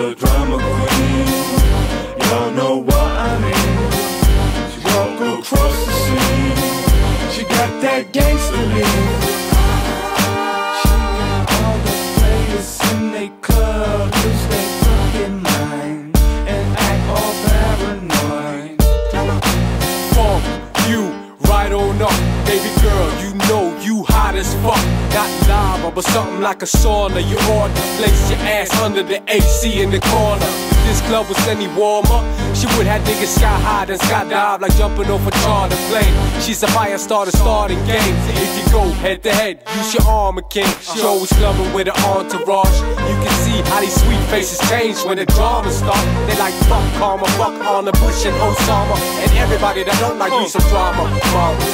A drama queen. Y'all know what I mean. She walk across the scene. She got that gangster lean. She got all the players in they club lose their fucking and act all paranoid. Funk you right on up, baby girl. You know you hot as fuck. Not but something like a sauna. You to place your ass under the AC in the corner. If this club was any warmer, she would have niggas sky high and skydive like jumping off a charter plane. She's a fire starter starting games. If you go head to head, use your armor king. She always clubbing with an entourage. You can see how these sweet faces change when the drama start. They like fuck karma, fuck on the Bush and Osama, and everybody that don't like me some drama.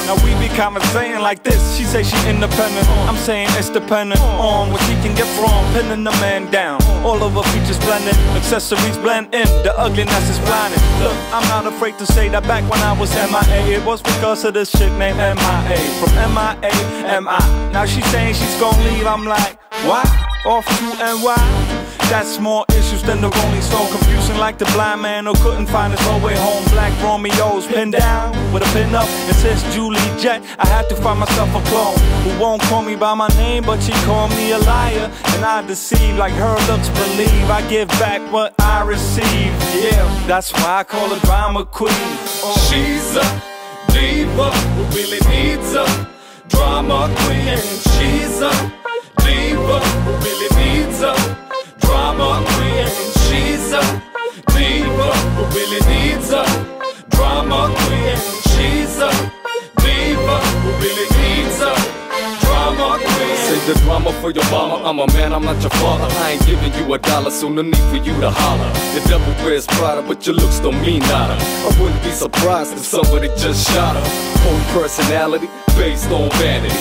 Now we be conversating like this. She say she independent. I'm saying it's dependent on what she can get from pinning the man down. All of her features blending, accessories blend in. The ugliness is blinding. Look, I'm not afraid to say that back when I was MIA, it was because of this chick named MIA. From MIA, MI. Now she's saying she's gonna leave. I'm like, what? Off to NY? That's more issues than the Rolling Stone. Confusing like the blind man who couldn't find his own way home. Black Romeo's pinned down with a pin up. It says Julie Jet. I had to find myself a clone who won't call me by my name, but she called me a liar. And I deceive like her looks believe. I give back what I receive. Yeah, that's why I call her drama queen. Oh. She's a diva who really needs a drama queen. She's a diva who really needs a drama queen. She's a the drama for your mama. I'm a man, I'm not your father. I ain't giving you a dollar, so no need for you to holler. The devil wears Prada, but your looks don't mean nada. I wouldn't be surprised if somebody just shot her. Whole personality based on vanity.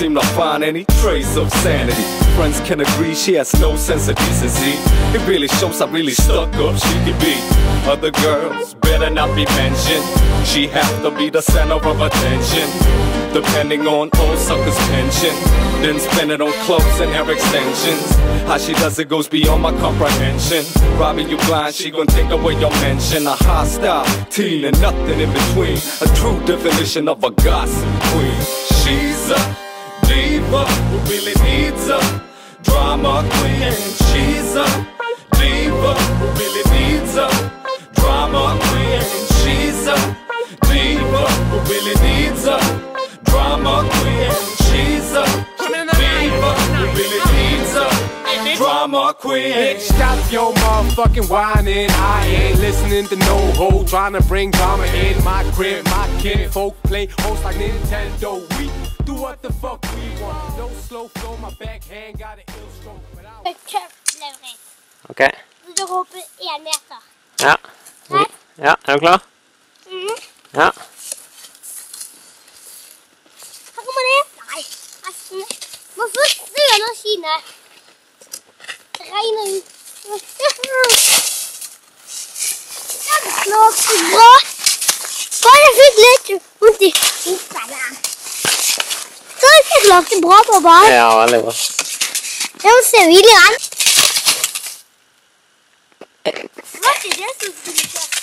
Seem to find any trace of sanity. Friends can agree she has no sense of decency. It really shows how really stuck up she can be. Other girls better not be mentioned. She have to be the center of attention. Depending on old sucker's pension. Then spend it on clothes and hair extensions. How she does it goes beyond my comprehension. Robbing you blind, she gon' take away your mention. A hostile teen and nothing in between. A true definition of a gossip queen. She's a diva who really needs a drama queen. She's a diva who really needs a drama queen. She's a diva who really needs a drama queen. She's a diva who really needs a drama queen. Bitch, stop your motherfucking whining. I ain't listening to no hoe trying to bring drama in my crib. My kid folk play host like Nintendo. We do what the slow flow, my backhand got an ill stroke. But I Kjøpleverett. Ok. Du hopper én meter. Ja. Ja, er du klar? Mhm. Ja. Her kommer det. Nei, nesten. Hvorfor snøen skinner? Det regner ut. Det låter bra. Bare fikk litt vondt i hoftene. Jeg klarte bra, pappa. Ja, veldig bra. Det må se videre. Det var ikke det som skulle skje.